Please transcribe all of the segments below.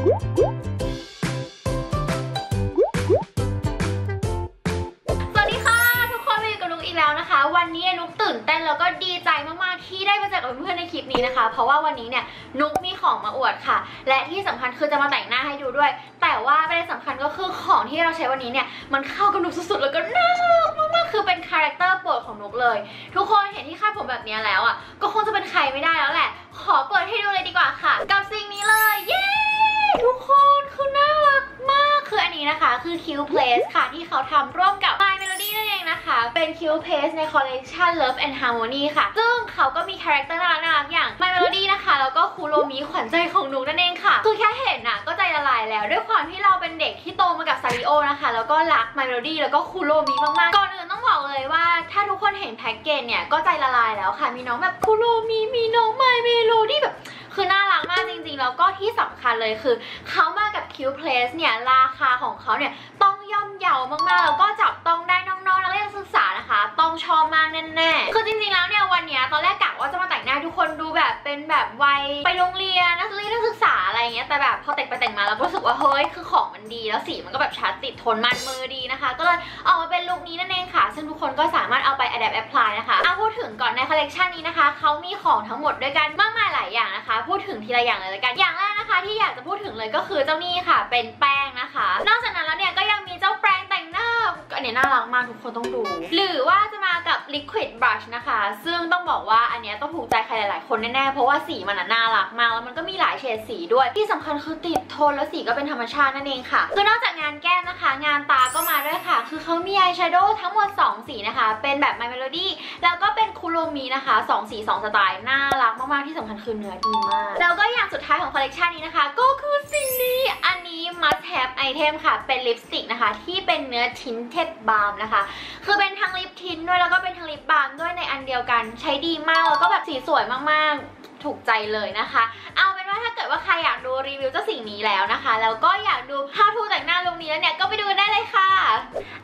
สวัสดีค่ะ ทุกคนมาอยู่กับนุกอีกแล้วนะคะ วันนี้นุกตื่นเต้นแล้วก็ดีใจมากๆที่ได้มาเจอกับเพื่อนในคลิปนี้นะคะ เพราะว่าวันนี้เนี่ยนุกมีของมาอวดค่ะ และที่สำคัญคือจะมาแต่งหน้าให้ดูด้วย แต่ว่าประเด็นสำคัญก็คือของที่เราใช้วันนี้เนี่ยมันเข้ากับนุกสุดๆแล้วก็น่ารักมากๆคือเป็นคาแรคเตอร์โปรดของนุกเลย ทุกคนเห็นที่คาดผมแบบนี้แล้วอะก็คงจะเป็นใครไม่ได้แล้วแหละ ขอเปิดให้ดูเลยดีกว่าค่ะ กับสิ่งนี้เลยเย้ ทุกคนคือน่ารักมาก คืออันนี้นะคะคือ Cute Press ค่ะ ที่เขาทำร่วมกับ My Melody นั่นเองนะคะ เป็น Q Place ในคอลเลกชัน Love and Harmony ค่ะ ซึ่งเขาก็มีคาแรคเตอร์น่ารักอย่าง My Melody นะคะ แล้วก็คูโรมิขวัญใจของหนูนั่นเองค่ะ คือแค่เห็นน่ะก็ใจละลายแล้ว ด้วยความที่เราเป็นเด็กที่โตมากับซานริโอนะคะ แล้วก็รัก My Melody แล้วก็คูโรมิมากๆ ก่อนอื่นต้องบอกเลยว่าถ้าทุกคนเห็นแพ็กเกจเนี่ยก็ใจละลายแล้วค่ะ มีน้องแบบคูโรมิมีน้อง My Melody แบบ คือน่ารักมากจริงๆ แล้วก็ที่สำคัญเลยคือเขามากับคิวเพลสเนี่ย ราคาของเขาเนี่ยต้องย่อมเยาวมากๆ แล้วก็จับ แน่ๆ คือจริงๆ แล้วเนี่ยวันเนี้ยตอนแรกกะว่าจะมาแต่งหน้าทุกคนดูแบบเป็นแบบวัยไปโรงเรียนนักเรียนนักศึกษาอะไรเงี้ย แต่แบบพอแต่งไปแต่งมาแล้วก็รู้สึกว่าเฮ้ยคือของมันดีแล้วสีมันก็แบบชัดติดทนมันมือดีนะคะ ก็เลยออกมาเป็นลุคนี้นั่นเองค่ะ ซึ่งทุกคนก็สามารถเอาไป adapt apply นะคะเอาพูดถึงก่อนในคอลเลกชันนี้นะคะเขามีของทั้งหมดด้วยกันมากมายหลายอย่างนะคะ พูดถึงทีละอย่างเลยละกันอย่างแรกนะคะ ที่อยากจะพูดถึงเลยก็คือเจ้านี่ค่ะ เป็นแป้งนะคะ นอกจากนั้นแล้วเนี่ยก็ยังมี อันนี้น่ารักมากทุกคนต้องดู หรือว่าจะมากับ liquid brush นะคะ ซึ่งต้องบอกว่าอันนี้ต้องถูกใจใครหลายๆ คนแน่ๆ เพราะว่าสีมันน่ารักมาก แล้วมันก็มีหลายเฉดสีด้วย ที่สำคัญคือติดทนแล้วสีก็เป็นธรรมชาตินั่นเองค่ะ คือนอกจากงานแก้มนะคะ งานตาก็มาด้วยค่ะ คือเขามีอายแชโดว์ทั้งหมด 2 สีนะคะ เป็นแบบ My Melody แล้วก็เป็นคูโรมินะคะ 2 สี 2 สไตล์ น่ารักมากๆ ที่สำคัญคือเนื้อดีมาก แล้วก็อย่างสุดท้ายของคอลเลกชันนี้นะคะ ก็คือสิ่งนี้ อันนี้ must have item ค่ะ เป็นลิปสติกนะคะ ที่เป็นเนื้อ tinted balm นะคะ คือเป็นทั้งลิปทินด้วยแล้วก็เป็นทั้งลิปบาล์มด้วยในอันเดียวกัน ใช้ดีมากแล้วก็แบบสีสวยมากๆ ถูกใจเลยนะคะ เอาเป็นว่า ถ้าเกิดว่าใครอยากดูรีวิวเจ้าสิ่งนี้แล้วนะคะ แล้วก็อยากดู how to แต่งหน้าลุคนี้แล้วเนี่ยก็ไปดูกันได้เลยค่ะ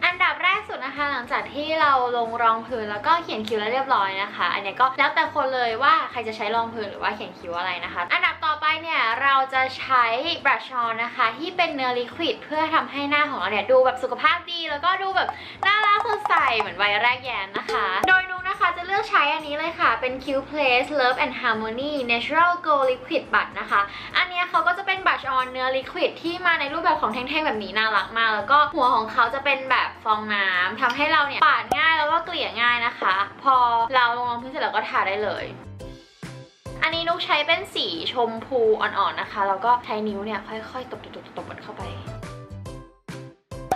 อันดับแรกสุดนะคะ หลังจากที่เราลงรองพื้นแล้วก็เขียนคิ้วแล้วเรียบร้อยนะคะ อันนี้ก็แล้วแต่คนเลยว่าใครจะใช้รองพื้นหรือว่าเขียนคิ้วอะไรนะคะ อันดับต่อไปเนี่ยเราจะใช้บรัชออนนะคะ ที่เป็นเนื้อลิควิดเพื่อทำให้หน้าของเราเนี่ยดูแบบสุขภาพดี แล้วก็ดูแบบน่ารักสดใสเหมือนวัยแรกแย้มนะคะ โดยนุก นะคะจะเลือกใช้อันนี้เลยค่ะ เป็น Q Place Love and Harmony Natural Glow Liquid Butt นะคะ อันเนี้ยเขาก็จะเป็นบัชออนเนื้อลิควิดที่มาในรูปแบบของแท่งๆแบบนี้น่ารักมาก แล้วก็หัวของเขาจะเป็นแบบฟองน้ำทำให้เราเนี่ยปาดง่ายแล้วก็เกลี่ยง่ายนะคะ พอเราลงรองพื้นเสร็จแล้วก็ทาได้เลยอันนี้นุกใช้เป็นสีชมพูอ่อนๆนะคะ แล้วก็ใช้นิ้วเนี่ยค่อยๆ ตบๆๆๆมันเข้าไป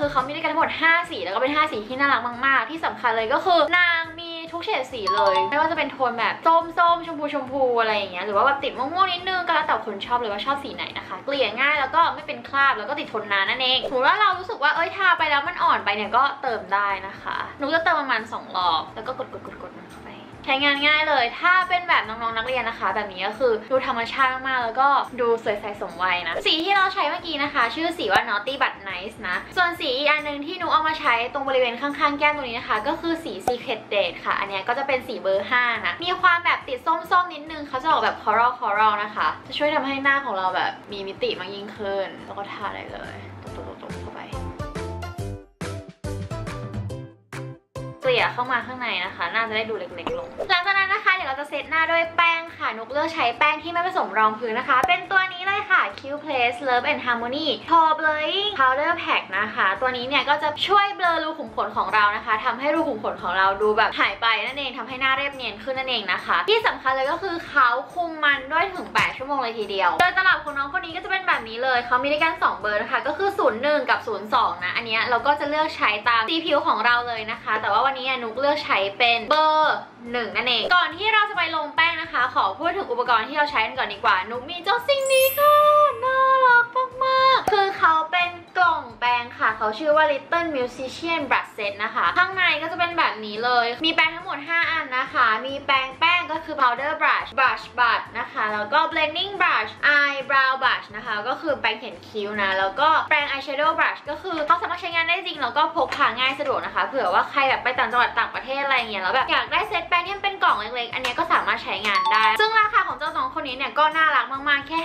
คือเขามีด้วยกันทั้งหมด 5 สี แล้วก็เป็น 5 สีที่น่ารักมากๆ ที่สำคัญเลยก็คือนาง ทุกเฉดสีเลย ไม่ว่าจะเป็นโทนแบบส้มส้มชมพูชมพูอะไรอย่างเงี้ยหรือว่าแบบติดม่วงๆนิดนึงก็แล้วแต่คนชอบเลยว่าชอบสีไหนนะคะ เกลี่ยง่ายแล้วก็ไม่เป็นคราบแล้วก็ติดทนนานนั่นเองสมมติว่าเรารู้สึกว่าเอ้ยทาไปแล้วมันอ่อนไปเนี่ยก็เติมได้นะคะหนูจะเติมประมาณ2รอบแล้วก็กดกดกดกด ใช้งานง่ายเลย ถ้าเป็นแบบน้องๆนักเรียนนะคะ แบบนี้ก็คือดูธรรมชาติมากๆ แล้วก็ดูสวยใสสมวัยนะ สีที่เราใช้เมื่อกี้นะคะ ชื่อสีว่า Naughty but Nice นะ ส่วนสีอีกอันหนึ่งที่หนูเอามาใช้ตรงบริเวณข้างๆ แก้มตรงนี้นะคะ ก็คือสี Secret Date ค่ะ อันนี้ก็จะเป็นสีเบอร์5นะ มีความแบบติดส้มๆ นิดนึงเขาจะออกแบบ coral coral นะคะ จะช่วยทำให้หน้าของเราแบบมีมิติมากยิ่งขึ้น แล้วก็ทาได้เลย ลี่ยเข้ามาข้างในนะคะน่าจะได้ดูเล็กๆลง หลังจากนั้นนะคะเดี๋ยวเราจะเซตหน้าด้วยแป้งค่ะ นุกเลือกใช้แป้งที่ไม่ผสมรองพื้นนะคะ เป็นตัวนี้ ค่ะ Q Place Love and Harmony Pore Blurring Powder Pack นะคะ ตัวนี้เนี่ยก็จะช่วยเบลอรูขุมขนของเรานะคะทำให้รูขุมขนของเราดูแบบหายไปนั่นเองทำให้หน้าเรียบเนียนขึ้นนั่นเองนะคะ ที่สำคัญเลยก็คือเขาคุมมันด้วยถึง 8 ชั่วโมงเลยทีเดียว โดยตลับของน้องคนนี้ก็จะเป็นแบบนี้เลยเขามีด้วยกัน 2 เบอร์นะคะ ก็คือ 01 กับ 02 นะ อันนี้เราก็จะเลือกใช้ตามสีผิวของเราเลยนะคะ แต่ว่าวันนี้นุกเลือกใช้เป็นเบอร์หนึ่งนั่นเอง ก่อนที่เราจะไปลงแป้งนะคะ ขอพูดถึงอุปกรณ์ที่เราใช้กันก่อนดีกว่า นุกมีเจ้าสิ่งนี้ค่ะน่ารักมากๆ คือเขาเป็นกล่องแปรงค่ะ เขาชื่อว่า Little Musician Brush Set นะคะ ข้างในก็จะเป็นแบบนี้เลย มีแปรงทั้งหมด 5 อันนะคะ มีแปรงแป้ง คือ powder brush brush bud นะคะ แล้วก็ blending brush eyebrow brush นะคะ ก็คือแปรงเขียนคิ้วนะ แล้วก็แปรง eyeshadow brush ก็คือเขาสามารถใช้งานได้จริง แล้วก็พกพาง่ายสะดวกนะคะ เผื่อว่าใครแบบไปต่างจังหวัดต่างประเทศอะไรเงี้ย แล้วแบบอยากได้เซตแปรงที่เป็นกล่องเล็กๆ อันนี้ก็สามารถใช้งานได้ ซึ่งราคาของเจ้าสองคนนี้เนี่ยก็น่ารักมากๆ แค่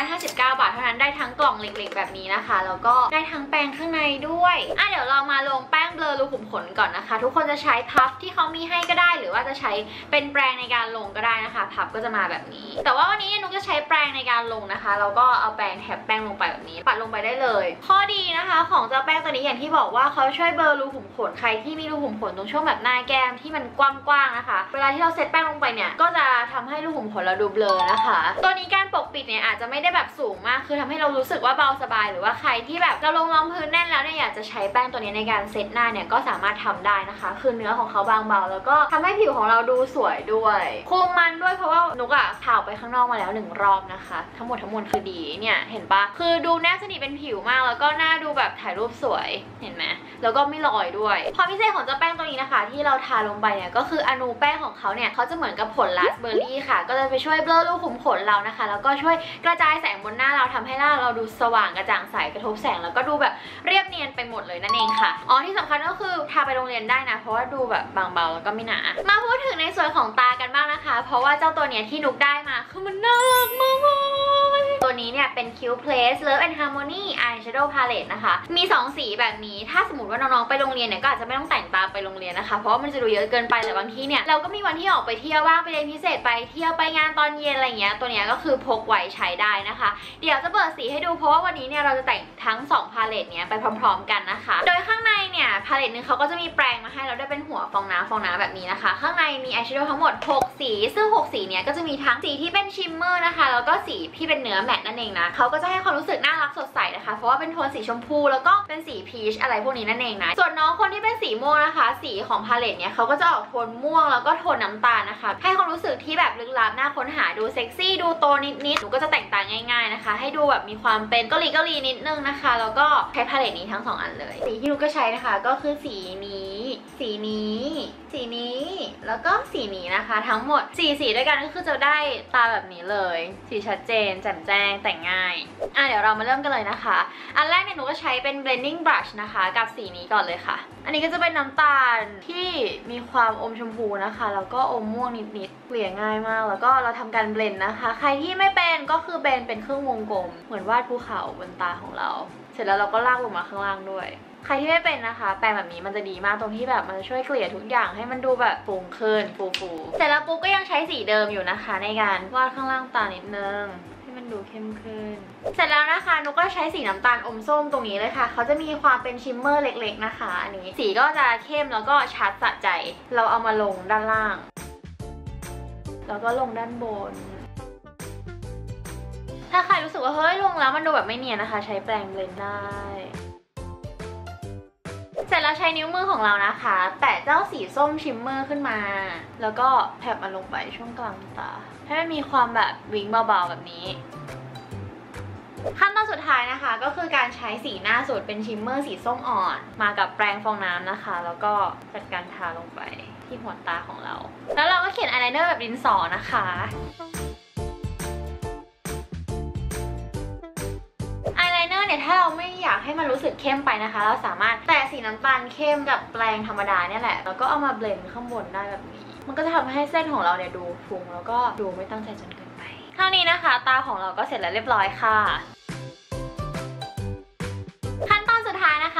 559 บาทเท่านั้น ได้ทั้งกล่องเล็กๆ แบบนี้นะคะ แล้วก็ได้ทั้งแปรงข้างในด้วย อะเดี๋ยวเรามาลงแป้งเบลอรูขุมขนก่อนนะคะ ทุกคนจะใช้พัฟที่เขามีให้ก็ได้ หรือว่าจะใช้เป็นแปรงในการลงก็ได้นะคะ พัฟก็จะมาแบบนี้ แต่ว่าวันนี้นุ๊กจะใช้แปรงในการลงนะคะแล้วก็เอาแปรงแถบแป้งลงไปแบบนี้ ปัดลงไปได้เลย ข้อดีนะคะ ของเจ้าแป้งตัวนี้อย่างที่บอกว่าเขาช่วยเบลอรูขุมขนใครที่มีรูขุมขนตรงช่วงแบบหน้าแก้มที่มันกว้างๆนะคะ เวลาที่เราเซตแป้งลงไปเนี่ยก็จะทำให้รูขุมขนเราดูเบลอนะคะ ตัวนี้การปกปิดเนี่ยอาจจะไม่ได้แบบสูงมาก คือทำให้เรารู้สึกว่าเบาสบาย หรือว่าใครที่แบบเราลงรองพื้นแน่นแล้วเนี่ยอยากจะใช้แป้งตัวนี้ในการเซตหน้าเนี่ยก็สามารถทำได้นะคะ คือเนื้อของเขาบางเบาแล้วก็ทำให้ผิวของเราดูสวยด้วยคุมมันด้วยเพราะว่านุกอะถ่าไปข้างนอกมาแล้วหนึ่งรอบนะคะ ทั้งหมดทั้งมวลคือดีเนี่ยเห็นปะคือดูแนบสนิทเป็นผิวมาก แล้วก็หน้าดูแบบถ่ายรูปสวยเห็นไหมแล้วก็ไม่ลอยด้วยความพิเศษของเจ้าแป้งตัวนี้นะคะ ที่เราทาลงไปเนี่ยก็คืออนูแป้งของเขาเนี่ยเขาจะเหมือนกับผลราสเบอร์รี่ค่ะ ก็จะไปช่วยเบลอรูขุมขนเรานะคะ แล้วก็ช่วยกระจายแสงบนหน้าเราทำให้หน้าเราดูสว่างกระจ่างใสกระทบแสง แล้วก็ดูแบบเรียบเนียนไปหมดเลยนั่นเองค่ะอ๋อที่สำคัญก็คือทาไปโรงเรียนได้นะ เพราะว่าดูแบบบางเบาแล้วก็ไม่หนามาพูดถึงในส่วนของตากันบ้างนะคะเพราะว่าเจ้าตัวเนี้ยที่นุกได้มาคือมันน่ารักมาก ตัวนี้เนี่ยเป็น Cute Press Love and Harmony Eyeshadow Palette นะคะ มี 2 สีแบบนี้ ถ้าสมมติว่าน้องๆไปโรงเรียนเนี่ยก็อาจจะไม่ต้องแต่งตามไปโรงเรียนนะคะ เพราะมันจะดูเยอะเกินไปแต่บางที่เนี่ยเราก็มีวันที่ออกไปเที่ยวบ้างไปเรียนพิเศษไปเที่ยวไปงานตอนเย็นอะไรเงี้ยตัวเนี้ยก็คือพกไว้ใช้ได้นะคะ เดี๋ยวจะเปิดสีให้ดูเพราะว่าวันนี้เนี่ยเราจะแต่งทั้ง 2 พาเลตเนี้ยไปพร้อมๆกันนะคะ โดยข้างในเนี่ยพาเลตนึงเขาก็จะมีแปรงมาให้เราได้เป็นหัวฟองน้ำฟองน้ำแบบนี้นะคะ ข้างในมีอายแชโดว์ทั้งหมด 6 สี ซึ่ง 6 สีเนี้ยก็จะมีทั้งสีที่เป็นชิมเมอร์นะคะแล้วก็สีที่เป็นเนื้อแมตนั่นเองนะเขาก็จะให้ความรู้สึกน่ารักสดใสนะคะ เพราะว่าเป็นโทนสีชมพูแล้วก็เป็นสีพีชอะไรพวกนี้นั่นเองนะส่วนน้องคนที่เป็นสีม่วงนะคะ สีของพาเลตเนี้ยเขาก็จะออกโทนม่วงแล้วก็โทนน้ำตาลนะคะ ให้ความรู้สึกที่แบบลึกลับน่าค้นหาดูเซ็กซี่ดูโตนิดๆหนูก็จะแต่งตาง่าย ๆนะคะ ให้ดูแบบมีความเป็นเกาหลีเกาหลีนิดนึงนะคะ แล้วก็ใช้พาเลตนี้ทั้งสองอันเลย สีที่หนูก็ใช้นะคะ ก็คือสีนี้ สีนี้ สีนี้ แล้วก็สีนี้นะคะ ทั้งหมดสีสีด้วยกันก็คือจะได้ตาแบบนี้เลย สีชัดเจน แจ่มแจ้งแต่งง่ายอะเดี๋ยวเรามาเริ่มกันเลยนะคะ อันแรกเนี่ยหนูก็ใช้เป็น blending brush นะคะ กับสีนี้ก่อนเลยค่ะ อันนี้ก็จะเป็นน้ำตาลที่มีความอมชมพูนะคะ แล้วก็อมม่วงนิดๆเกลี่ยง่ายมาก แล้วก็เราทำการเบลนนะคะ ใครที่ไม่เป็นก็คือเบลนเป็นเครื่องวงกลม เหมือนวาดภูเขาบนตาของเรา เสร็จแล้วเราก็ลากลงมาข้างล่างด้วย ใครที่ไม่เป็นนะคะ แปรงแบบนี้มันจะดีมากตรงที่แบบมันจะช่วยเกลี่ยทุกอย่างให้มันดูแบบฟูงขึ้นฟูฟูๆเสร็จแล้วปุ๊บก็ยังใช้สีเดิมอยู่นะคะ ในการวาดข้างล่างตานิดนึงให้มันดูเข้มขึ้น เสร็จแล้วนะคะนุกก็ใช้สีน้ำตาลอมส้มตรงนี้เลยค่ะ เขาจะมีความเป็นชิมเมอร์เล็กๆนะคะ อันนี้สีก็จะเข้มแล้วก็ชัดสะใจ เราเอามาลงด้านล่าง แล้วก็ลงด้านบนถ้าใครรู้สึกว่าเฮ้ยลงแล้วมันดูแบบไม่เนียนนะคะ ใช้แปรงเบลนด์ได้ เสร็จแล้วใช้นิ้วมือของเรานะคะ แตะเจ้าสีส้มชิมเมอร์ขึ้นมา แล้วก็แตะมันลงไปช่วงกลางตา ให้มันมีความแบบวิ้งเบาๆแบบนี้ขั้นตอนสุดท้ายนะคะก็คือการใช้สีหน้าสูตรเป็นชิมเมอร์สีส้มอ่อน มากับแปรงฟองน้ำนะคะ แล้วก็จัดการทาลงไปที่หัวตาของเรา แล้วเราก็เขียนอายไลเนอร์แบบดินสอนะคะ ถ้ามันรู้สึกเข้มไปนะคะ เราสามารถแตะสีน้ำตาลเข้มกับแปรงธรรมดาเนี่ยแหละ แล้วก็เอามาเบลนด์ข้างบนได้แบบนี้ มันก็จะทำให้เส้นของเราเนี่ยดูฟุ้งแล้วก็ดูไม่ตั้งใจจนเกินไป เท่านี้นะคะ ตาของเราก็เสร็จแล้วเรียบร้อยค่ะ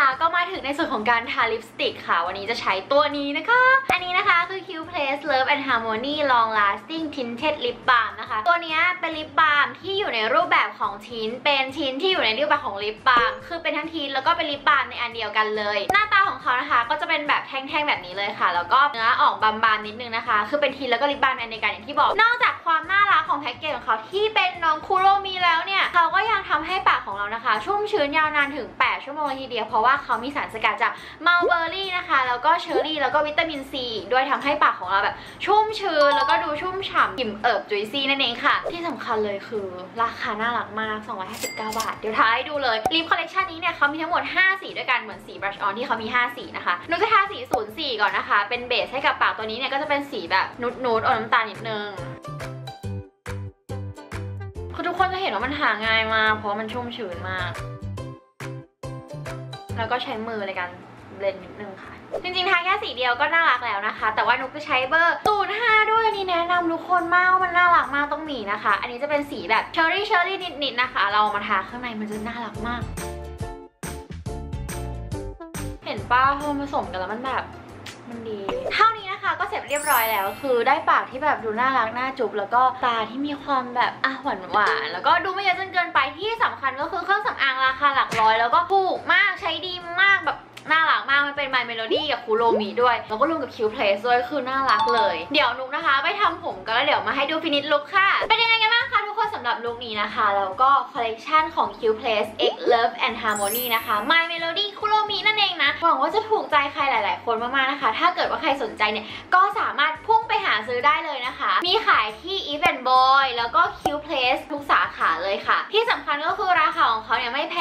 นะคะก็มาถึงในส่วนของการทาลิปสติกค่ะ วันนี้จะใช้ตัวนี้นะคะ อันนี้นะคะคือ Q Place Love and Harmony Long Lasting Tinted Lip Balm นะคะ ตัวนี้เป็นลิปบาล์มที่อยู่ในรูปแบบของชิ้น เป็นชิ้นที่อยู่ในรูปแบบของลิปบาล์มคือเป็นทั้งชิ้นแล้วก็เป็นลิปบาล์มในอันเดียวกันเลย หน้าตาของเขานะคะ ก็จะเป็นแบบแท่งๆแบบนี้เลยค่ะ แล้วก็เนื้อออกบางๆนิดนึงนะคะ คือเป็นชิ้นแล้วก็ลิปบาล์มในอันเดียวกันอย่างที่บอก นอกจากความน่ารักของแพ็กเกจของเขาที่เป็นน้องคูโรมีแล้วเนี่ยเขาก็ยังทำให้ปากของเรานะคะ ชุ่มชื้นยาวนานถึง 8 ชั่วโมงทีเดียวเพราะว่าาเขามีสารสกัดจากมัลเบอร์รี่นะคะ แล้วก็เชอร์รี่ แล้วก็วิตามินซีด้วยทำให้ปากของเราแบบชุ่มชื้น แล้วก็ดูชุ่มฉ่ำอิ่มเอิบ juicy นั่นเองค่ะ ที่สำคัญเลยคือ ราคาน่ารักมาก 259 บาท เดี๋ยวท้ายดูเลยลิปคอลเลคชันนี้เนี่ยเขามีทั้งหมด 5 สีด้วยกัน เหมือนสีบรัชออนที่เขามี 5 สีนะคะนุกจะทาสี 04 ก่อนนะคะ เป็นเบสให้กับปากตัวนี้เนี่ยก็จะเป็นสีแบบนุดๆอมน้ำตาลนิดนึงคือทุกคนจะเห็นว่ามันทาง่ายมากเพราะมันชุ่มชื้นมาก แล้วก็ใช้มือในการ blend นิดนึงค่ะ จริงๆทาแค่สีเดียวก็น่ารักแล้วนะคะ แต่ว่านุกจะใช้เบอร์ศูนย์ห้าด้วยนี่แนะนำทุกคนมากว่ามันน่ารักมากต้องมีนะคะ อันนี้จะเป็นสีแบบเชอร์รี่เชอร์รี่นิดๆนะคะ เราเอามาทาข้างในมันจะน่ารักมาก เห็นป่ะพอผสมกันแล้วมันแบบมันดี เท่านี้ คะก็เสร็จเรียบร้อยแล้ว คือได้ปากที่แบบดูน่ารักน่าจุบแล้วก็ตาที่มีความแบบอะหวานหวานแล้วก็ดูไม่เยอะจนเกินไปที่สำคัญก็คือเครื่องสำอางราคาหลักร้อย แล้วก็ถูกมากใช้ดีมากแบบน่ารักมากมันเป็น My Melody กับคูโรมิด้วย แล้วก็รวมกับ Cute Press ด้วยคือน่ารักเลย เดี๋ยวนุกนะคะ ไปทำผมกันแล้วเดี๋ยวมาให้ดู finish look ค่ะ เป็นยังไงกันบ้างคะ คนสำหรับลุคนี้นะคะ แล้วก็คอลเลกชันของ Cute Press X Love and Harmony นะคะ My Melody คุโรมินั่นเองนะ หวังว่าจะถูกใจใครหลาย ๆ คนมาก ๆ นะคะ ถ้าเกิดว่าใครสนใจเนี่ย ก็สามารถพุ่งไปหาซื้อได้เลยนะคะ มีขายที่ Eveandboy แล้วก็ Cute Press ทุกสาขาเลยค่ะ ที่สำคัญก็คือ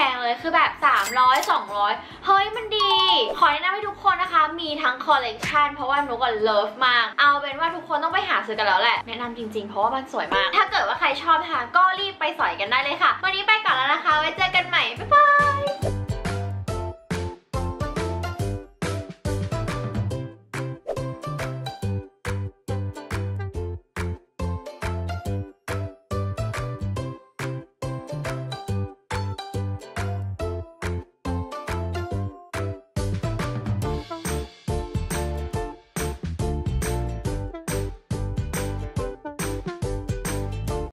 งเขาเนี่ยไม่แพงเลยคือแบบ 300 200 เฮ้ยมันดี ขอแนะนำให้ทุกคนนะคะ มีทั้งคอลเลกชันเพราะว่านุก็ love มาก เอาเป็นว่าทุกคนต้องไปหาซื้อกันแล้วแหละ แนะนำจริงๆ เพราะว่ามันสวยมาก ถ้าเกิดว่าใครชอบนะคะก็รีบไปสอยกันได้เลยค่ะ วันนี้ไปก่อนแล้วนะคะ ไว้เจอกันใหม่ บ๊ายบาย